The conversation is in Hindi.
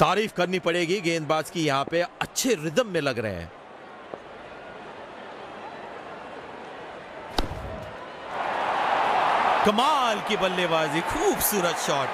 तारीफ़ करनी पड़ेगी गेंदबाज की यहाँ पे। अच्छे रिदम में लग रहे हैं। कमाल की बल्लेबाजी, खूबसूरत शॉट